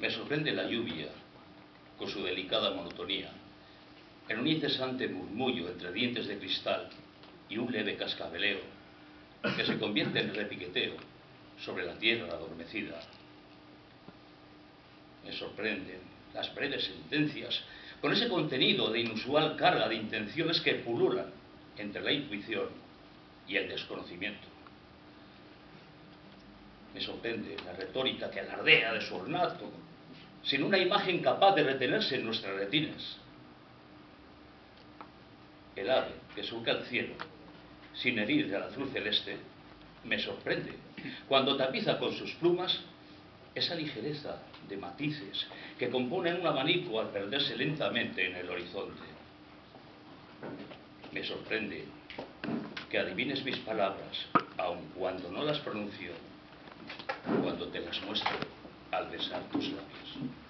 Me sorprende la lluvia, con su delicada monotonía, en un incesante murmullo entre dientes de cristal y un leve cascabeleo que se convierte en repiqueteo sobre la tierra adormecida. Me sorprenden las breves sentencias con ese contenido de inusual carga de intenciones que pululan entre la intuición y el desconocimiento. Me sorprende la retórica que alardea de su ornato, sin una imagen capaz de retenerse en nuestras retinas. El ave que surca el cielo, sin herir al azul celeste, me sorprende cuando tapiza con sus plumas esa ligereza de matices que componen un abanico al perderse lentamente en el horizonte. Me sorprende que adivines mis palabras, aun cuando no las pronuncio, cuando te las muestro al besar tus labios.